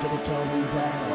to the totems that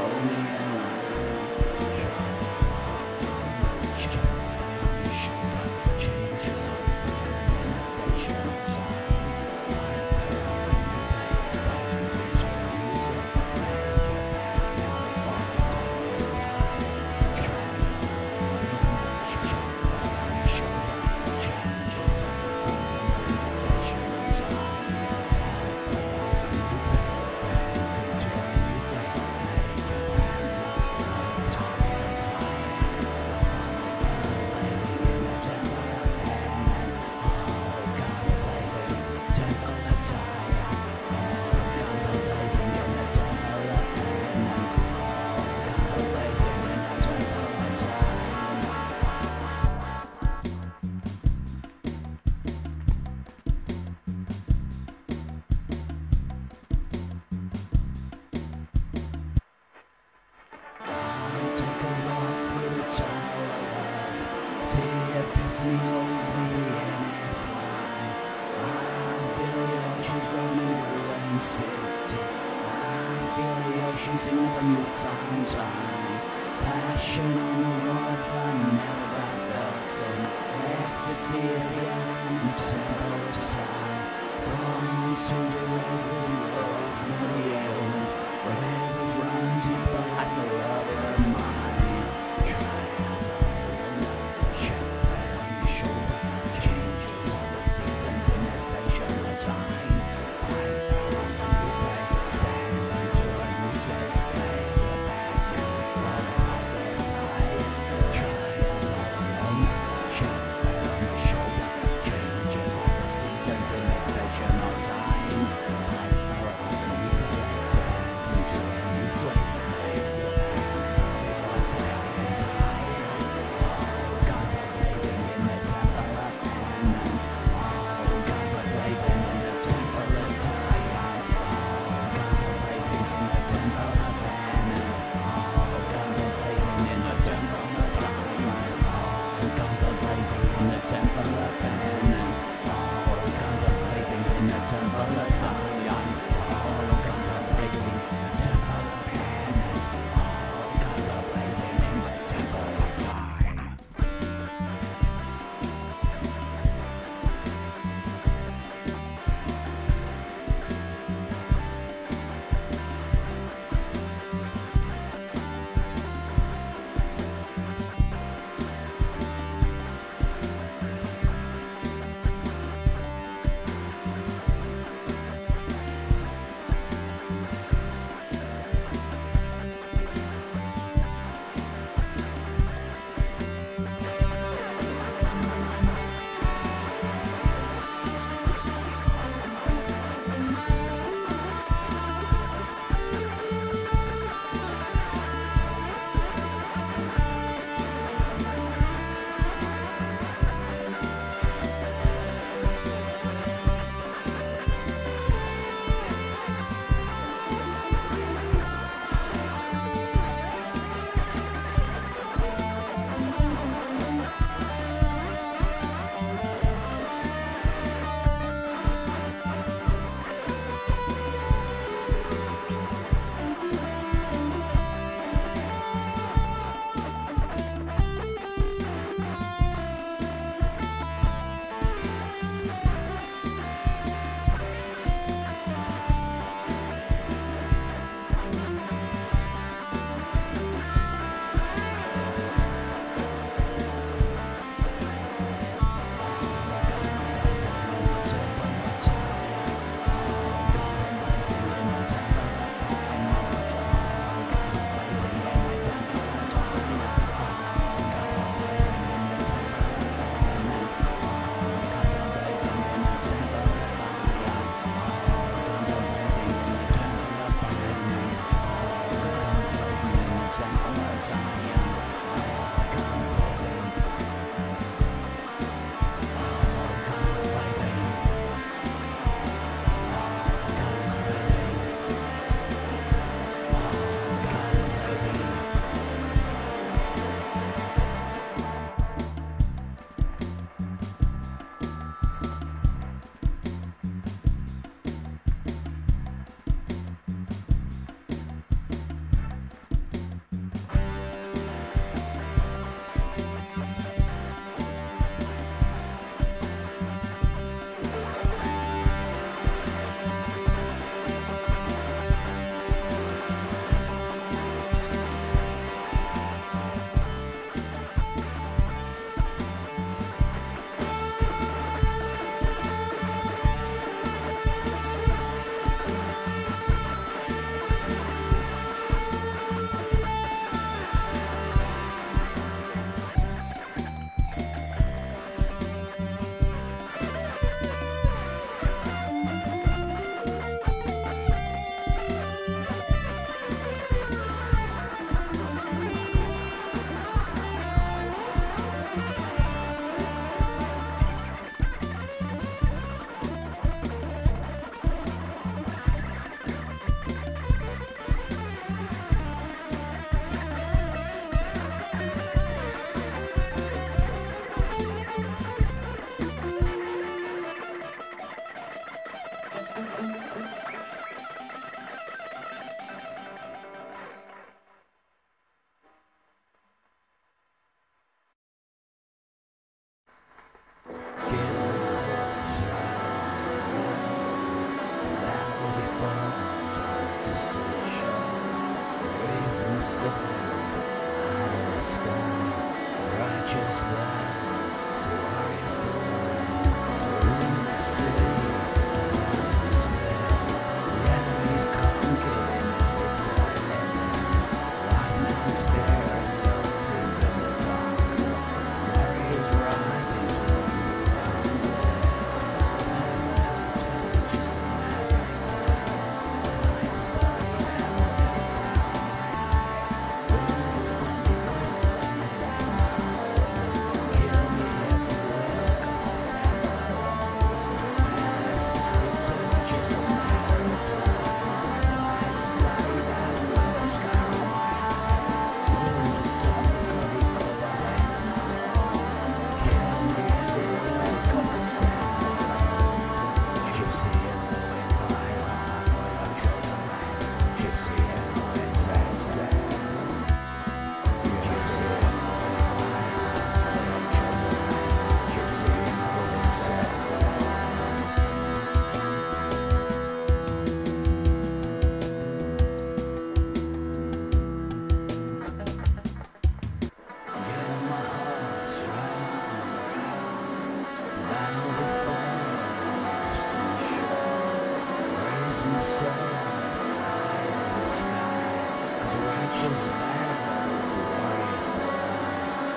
she said, high as the sky, cause righteous man always warriors to lie.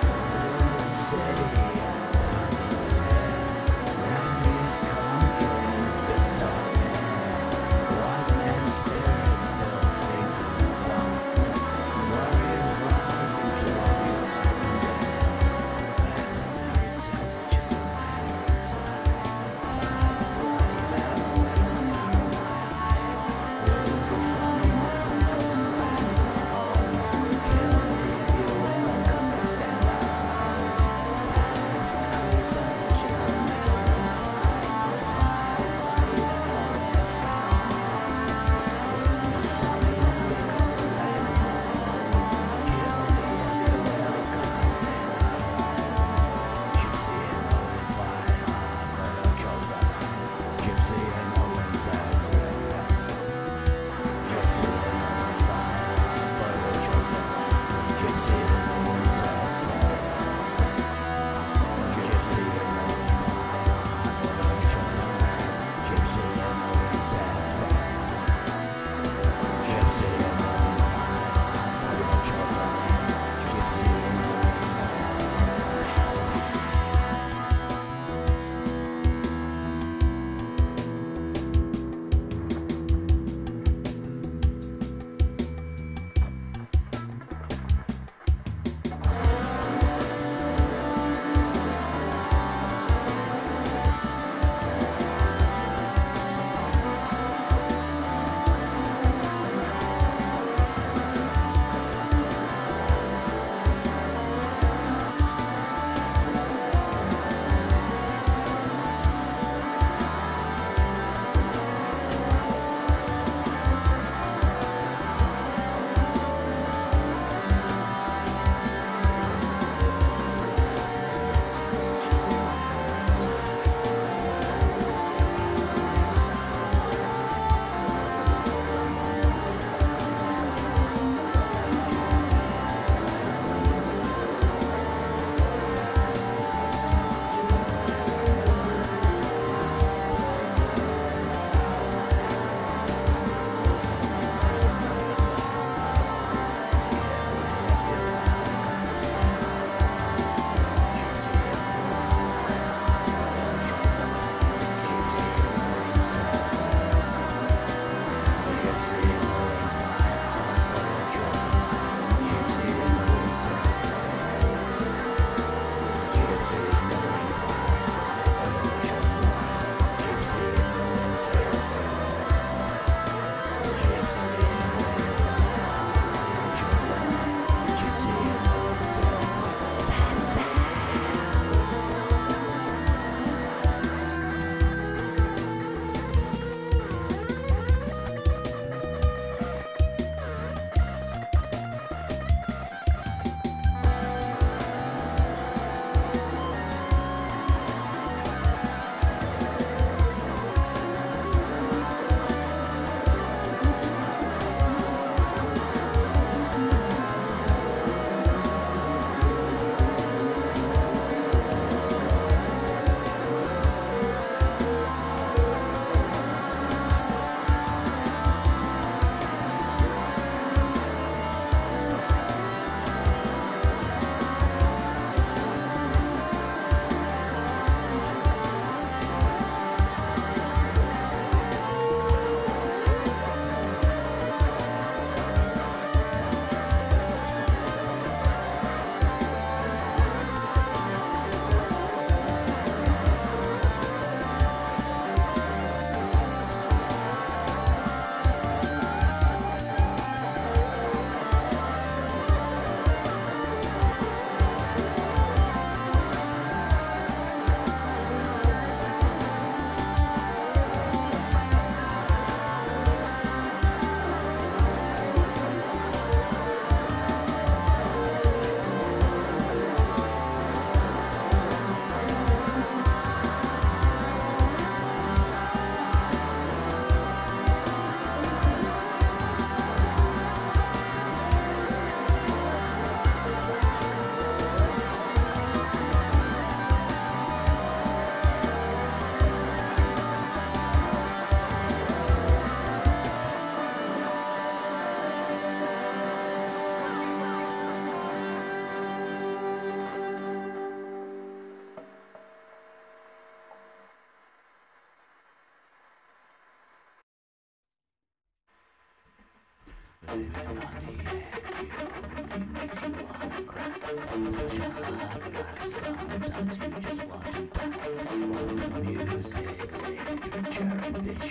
The city.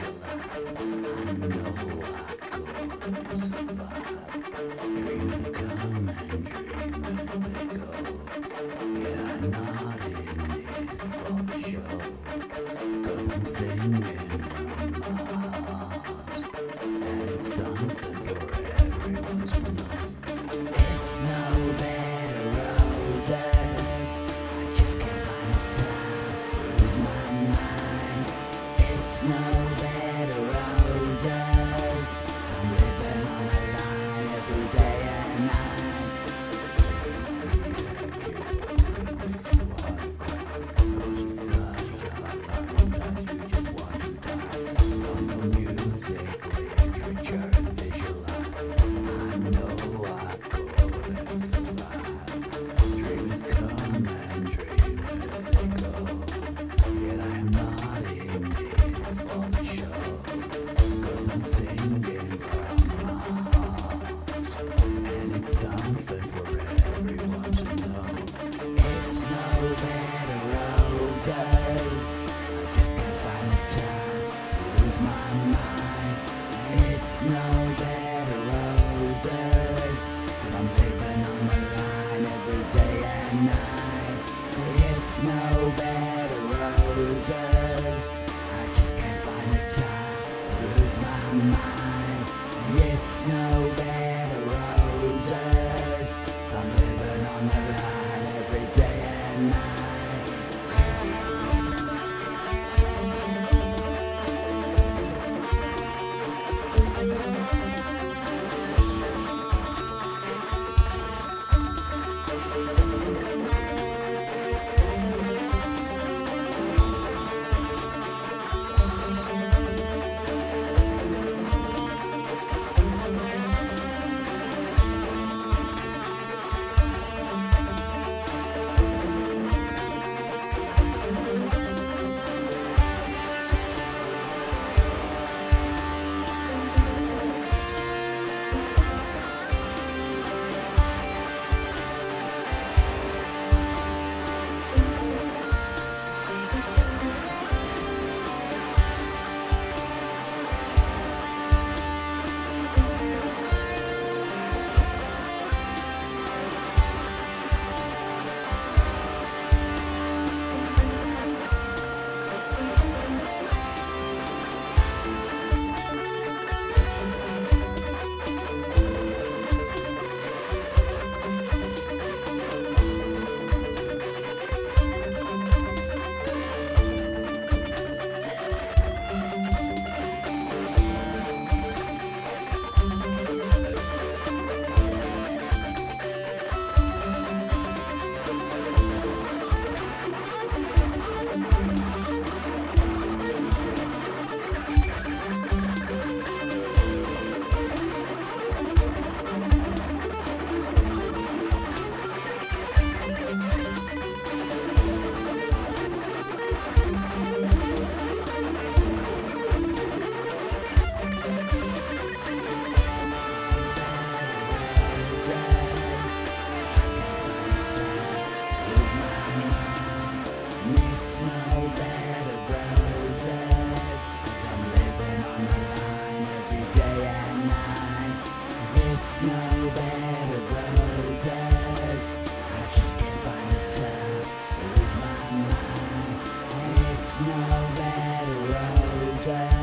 I know I could survive. Dreamers come and dreamers they go. Yeah, I'm not in this for the show. Cause I'm singing no better road.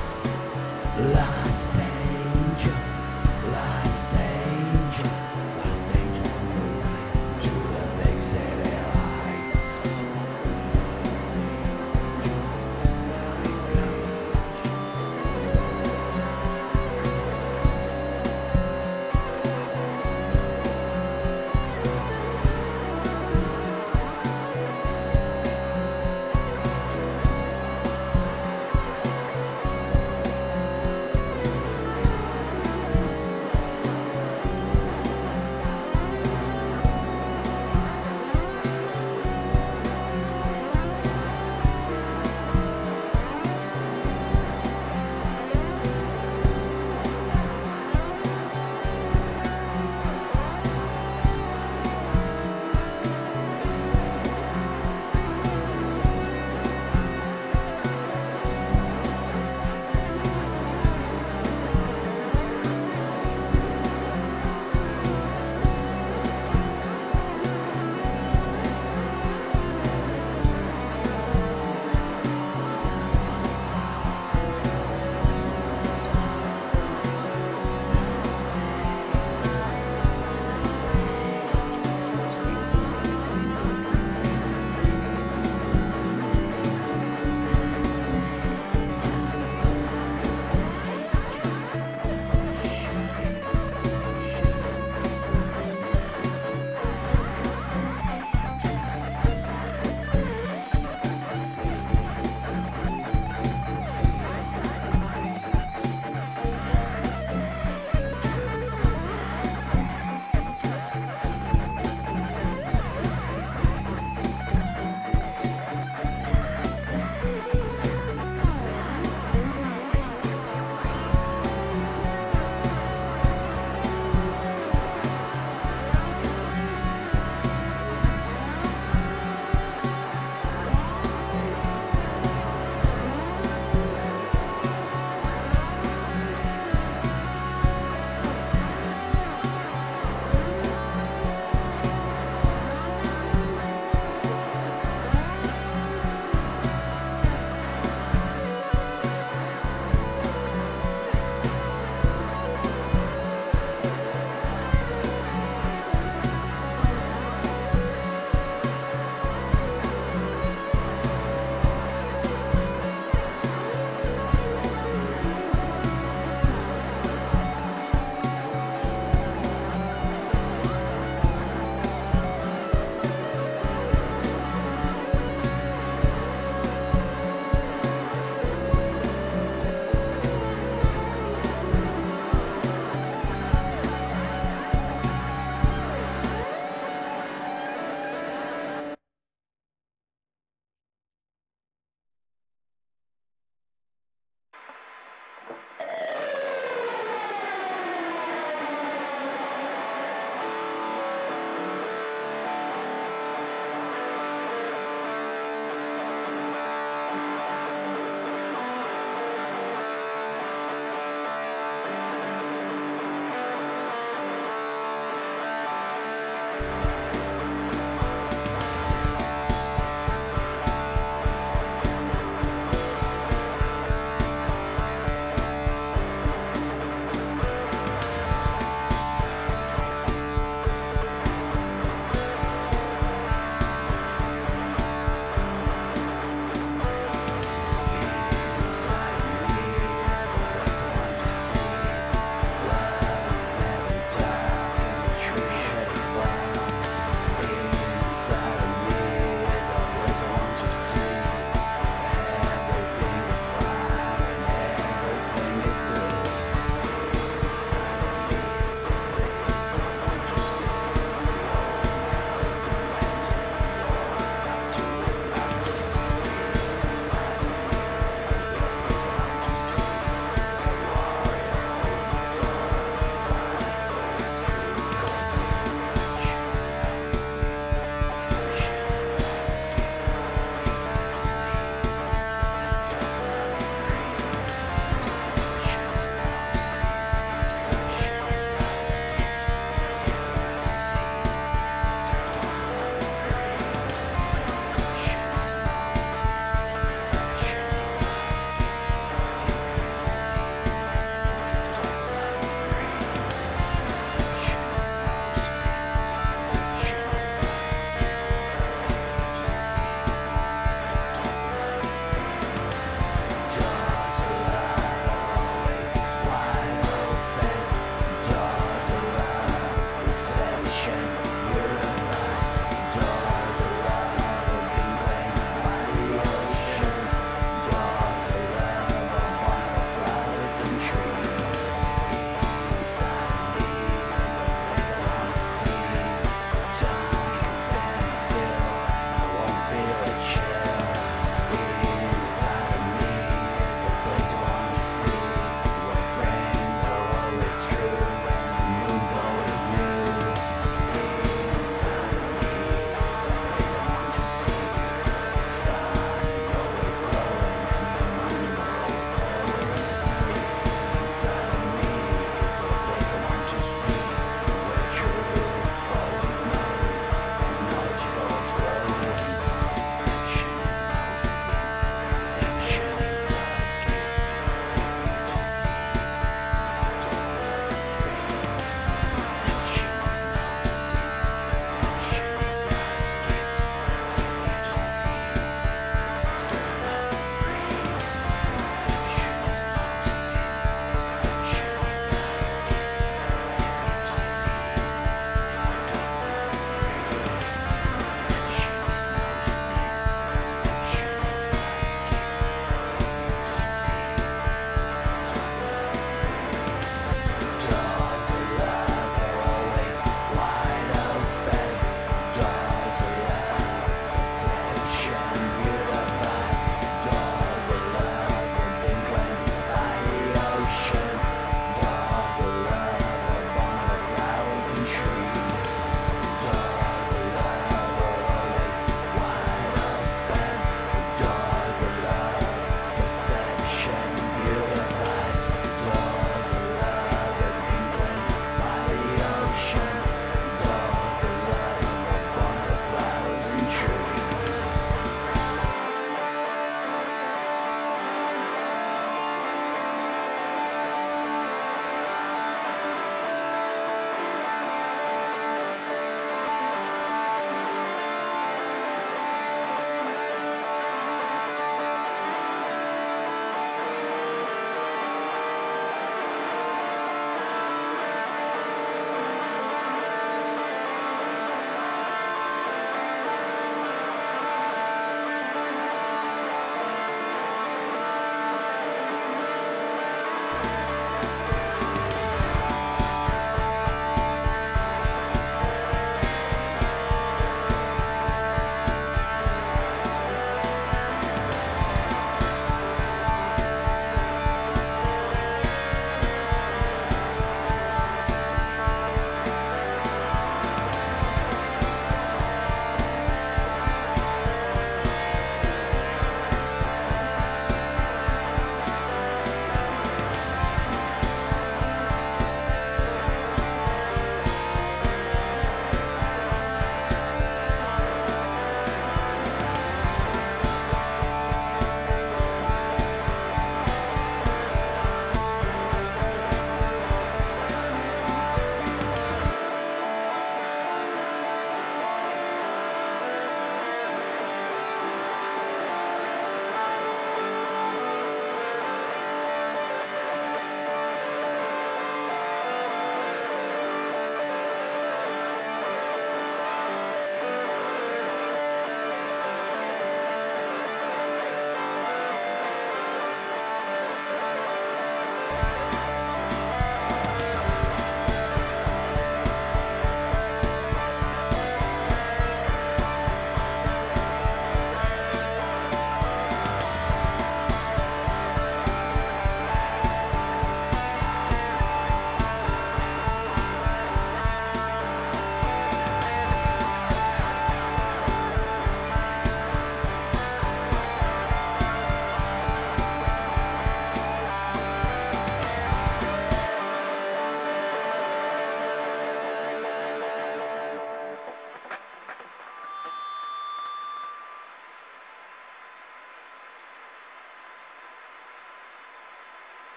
lost angels, lost angels.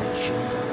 All